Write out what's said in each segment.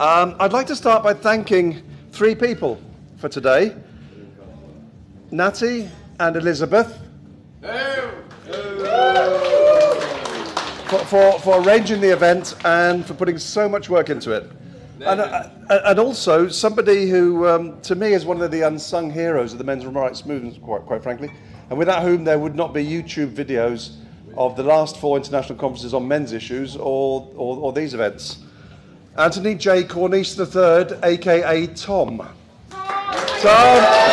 Um, I'd like to start by thanking three people for today Natty and Elizabeth. For, for, for arranging the event and for putting so much work into it. And, uh, and also, somebody who, um, to me, is one of the unsung heroes of the men's rights movement, quite, quite frankly, and without whom there would not be YouTube videos of the last four international conferences on men's issues or, or, or these events. Anthony J. Cornish III, aka Tom. Tom!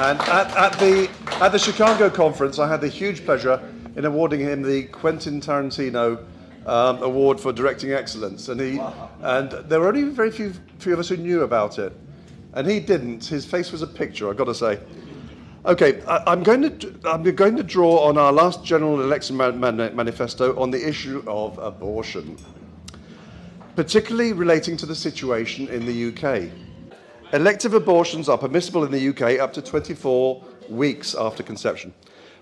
And at, at, the, at the Chicago conference, I had the huge pleasure in awarding him the Quentin Tarantino um, Award for Directing Excellence. And, he, and there were only very few, few of us who knew about it. And he didn't. His face was a picture, I've got to say. Okay, I, am going to I'm going to draw on our last general election man, man, manifesto on the issue of abortion, particularly relating to the situation in the UK. Elective abortions are permissible in the UK up to 24 weeks after conception.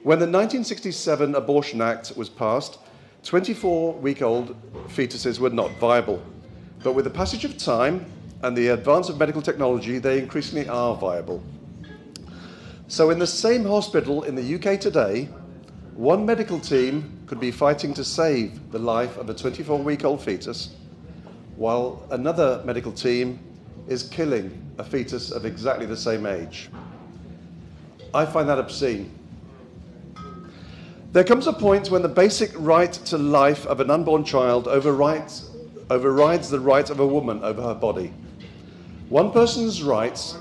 When the 1967 Abortion Act was passed, 24 week old fetuses were not viable. But with the passage of time and the advance of medical technology, they increasingly are viable. So, in the same hospital in the UK today, one medical team could be fighting to save the life of a 24 week old fetus, while another medical team is killing a fetus of exactly the same age. I find that obscene. There comes a point when the basic right to life of an unborn child overrides, overrides the right of a woman over her body. One person's rights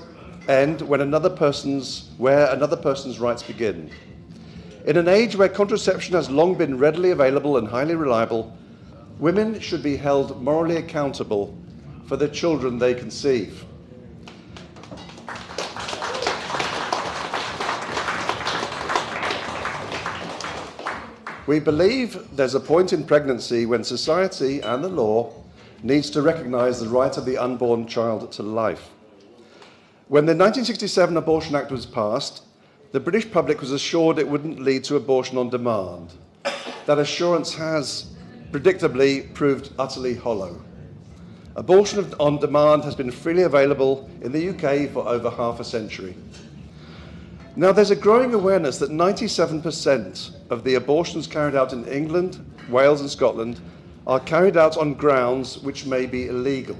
end when another person's, where another person's rights begin. In an age where contraception has long been readily available and highly reliable, women should be held morally accountable for the children they conceive. We believe there's a point in pregnancy when society and the law needs to recognise the right of the unborn child to life. When the 1967 Abortion Act was passed, the British public was assured it wouldn't lead to abortion on demand. That assurance has predictably proved utterly hollow. Abortion on demand has been freely available in the UK for over half a century. Now, there's a growing awareness that 97% of the abortions carried out in England, Wales, and Scotland are carried out on grounds which may be illegal.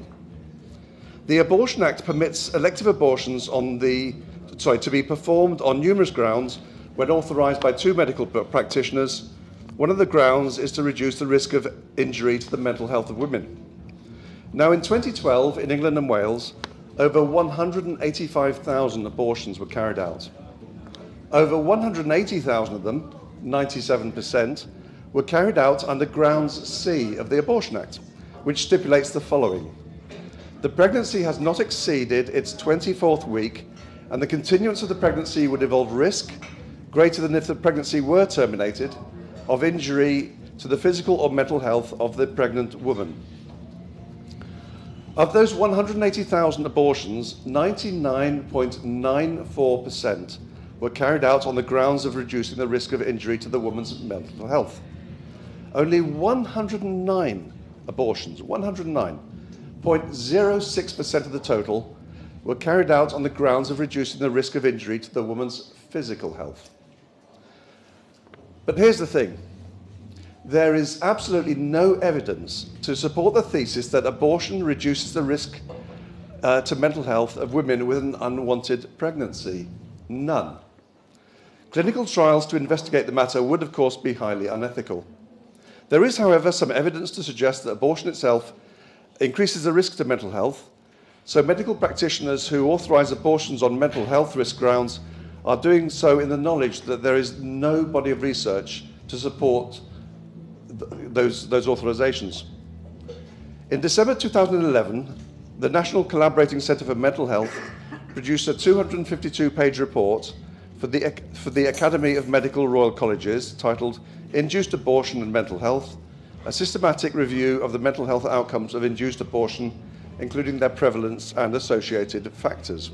The Abortion Act permits elective abortions on the, sorry, to be performed on numerous grounds when authorised by two medical practitioners. One of the grounds is to reduce the risk of injury to the mental health of women. Now, in 2012, in England and Wales, over 185,000 abortions were carried out. Over 180,000 of them, 97%, were carried out under grounds C of the Abortion Act, which stipulates the following. The pregnancy has not exceeded its 24th week, and the continuance of the pregnancy would involve risk, greater than if the pregnancy were terminated, of injury to the physical or mental health of the pregnant woman. Of those 180,000 abortions, 99.94% were carried out on the grounds of reducing the risk of injury to the woman's mental health. Only 109 abortions, 109.06% of the total, were carried out on the grounds of reducing the risk of injury to the woman's physical health. But here's the thing there is absolutely no evidence to support the thesis that abortion reduces the risk uh, to mental health of women with an unwanted pregnancy. None. Clinical trials to investigate the matter would, of course, be highly unethical. There is, however, some evidence to suggest that abortion itself increases the risk to mental health, so medical practitioners who authorise abortions on mental health risk grounds are doing so in the knowledge that there is no body of research to support th those, those authorisations. In December 2011, the National Collaborating Centre for Mental Health produced a 252 page report for the, for the Academy of Medical Royal Colleges titled Induced Abortion and Mental Health, a systematic review of the mental health outcomes of induced abortion, including their prevalence and associated factors.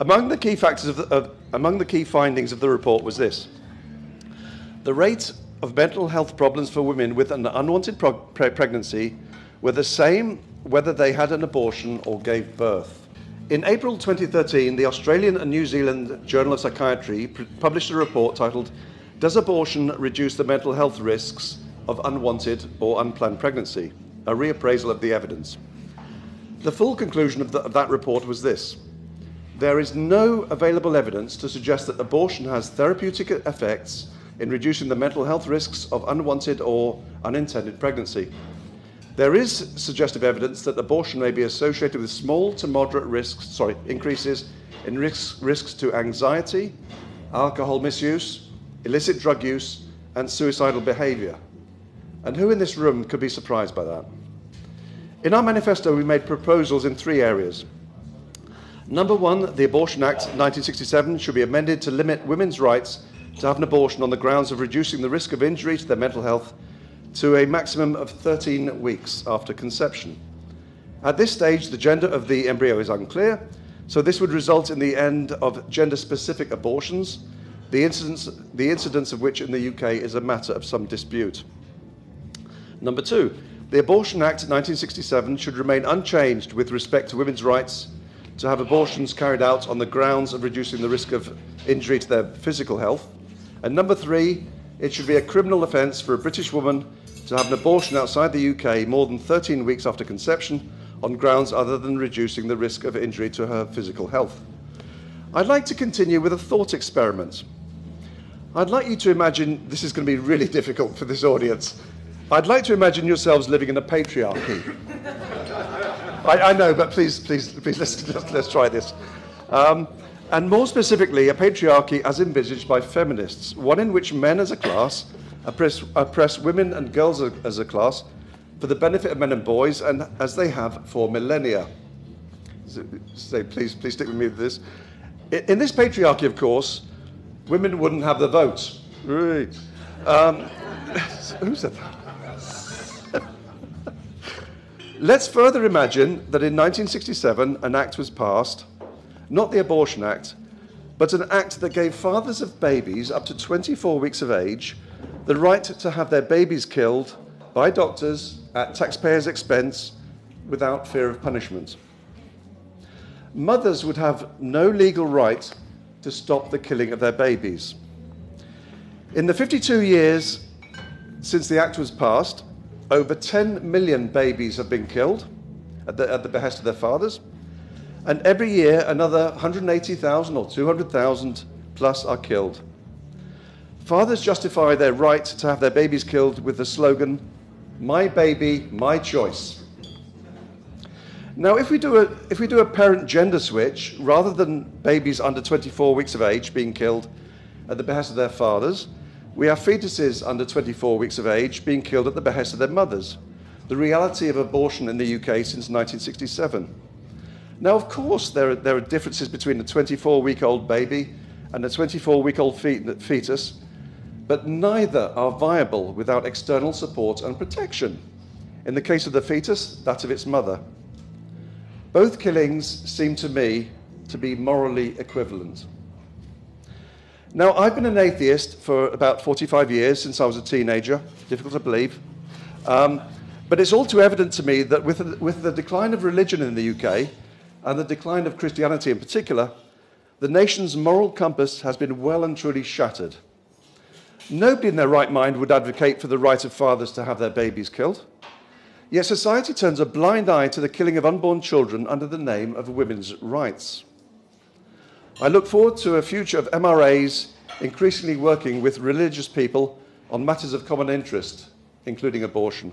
Among the key factors of, the, of among the key findings of the report was this: the rate of mental health problems for women with an unwanted pre pregnancy were the same whether they had an abortion or gave birth. In April 2013, the Australian and New Zealand Journal of Psychiatry published a report titled Does Abortion Reduce the Mental Health Risks of Unwanted or Unplanned Pregnancy? A reappraisal of the evidence. The full conclusion of, the, of that report was this there is no available evidence to suggest that abortion has therapeutic effects in reducing the mental health risks of unwanted or unintended pregnancy. There is suggestive evidence that abortion may be associated with small to moderate risks, sorry, increases in risks, risks to anxiety, alcohol misuse, illicit drug use, and suicidal behavior. And who in this room could be surprised by that? In our manifesto, we made proposals in three areas. Number one, the Abortion Act 1967 should be amended to limit women's rights to have an abortion on the grounds of reducing the risk of injury to their mental health to a maximum of 13 weeks after conception. At this stage, the gender of the embryo is unclear, so this would result in the end of gender specific abortions, the incidence, the incidence of which in the UK is a matter of some dispute. Number two, the Abortion Act 1967 should remain unchanged with respect to women's rights to have abortions carried out on the grounds of reducing the risk of injury to their physical health. And number three, it should be a criminal offence for a British woman to have an abortion outside the UK more than 13 weeks after conception on grounds other than reducing the risk of injury to her physical health. I'd like to continue with a thought experiment. I'd like you to imagine this is going to be really difficult for this audience. I'd like to imagine yourselves living in a patriarchy. I, I, know, but please, please, please, let's, let's, let's try this. Um, and more specifically, a patriarchy as envisaged by feminists, one in which men as a class oppress, oppress women and girls as a class for the benefit of men and boys, and as they have for millennia. Say, please, please stick with me with this. In this patriarchy, of course, women wouldn't have the vote. Right. Um, who said that? Let's further imagine that in 1967 an act was passed not the Abortion Act, but an act that gave fathers of babies up to 24 weeks of age the right to have their babies killed by doctors at taxpayers' expense without fear of punishment. Mothers would have no legal right to stop the killing of their babies. In the 52 years since the Act was passed, over 10 million babies have been killed at the, at the behest of their fathers. And every year, another 180,000 or 200,000 plus are killed. Fathers justify their right to have their babies killed with the slogan, My baby, my choice. Now, if we, do a, if we do a parent gender switch, rather than babies under 24 weeks of age being killed at the behest of their fathers, we have fetuses under 24 weeks of age being killed at the behest of their mothers. The reality of abortion in the UK since 1967. Now, of course, there are, there are differences between a 24 week old baby and a 24 week old fetus, but neither are viable without external support and protection. In the case of the fetus, that of its mother. Both killings seem to me to be morally equivalent. Now, I've been an atheist for about 45 years since I was a teenager, difficult to believe. Um, but it's all too evident to me that with the, with the decline of religion in the UK, and the decline of Christianity in particular, the nation's moral compass has been well and truly shattered. Nobody in their right mind would advocate for the right of fathers to have their babies killed. Yet society turns a blind eye to the killing of unborn children under the name of women's rights. I look forward to a future of MRAs increasingly working with religious people on matters of common interest, including abortion.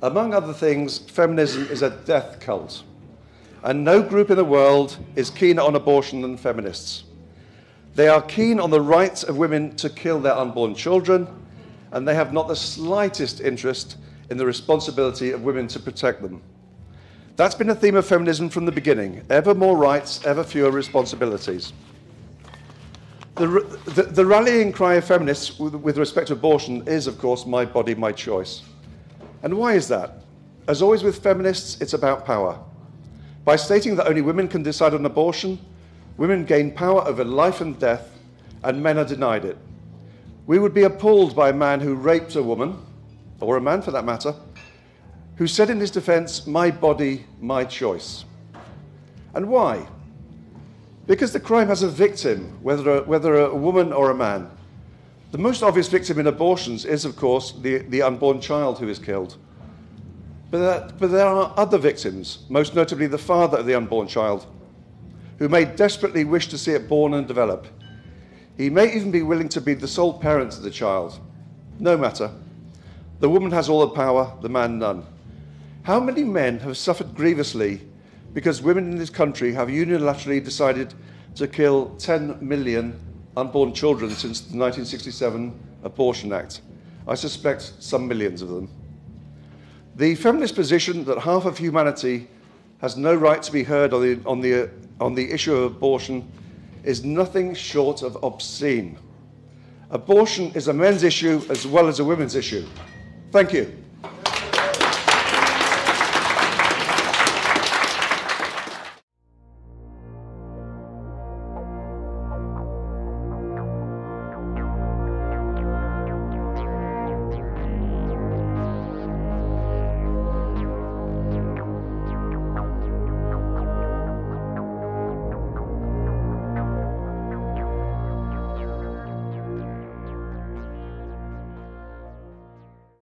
Among other things, feminism is a death cult. And no group in the world is keener on abortion than feminists. They are keen on the rights of women to kill their unborn children, and they have not the slightest interest in the responsibility of women to protect them. That's been a theme of feminism from the beginning ever more rights, ever fewer responsibilities. The, the, the rallying cry of feminists with, with respect to abortion is, of course, my body, my choice. And why is that? As always with feminists, it's about power. By stating that only women can decide on abortion, women gain power over life and death, and men are denied it. We would be appalled by a man who raped a woman, or a man for that matter, who said in his defense, My body, my choice. And why? Because the crime has a victim, whether a, whether a woman or a man. The most obvious victim in abortions is, of course, the, the unborn child who is killed. But but there are other victims, most notably the father of the unborn child, who may desperately wish to see it born and develop. He may even be willing to be the sole parent of the child. No matter. The woman has all the power, the man none. How many men have suffered grievously because women in this country have unilaterally decided to kill 10 million unborn children since the 1967 Abortion Act? I suspect some millions of them. The feminist position that half of humanity has no right to be heard on the, on the, on the issue of abortion is nothing short of obscene. Abortion is a men's issue as well as a women's issue. Thank you.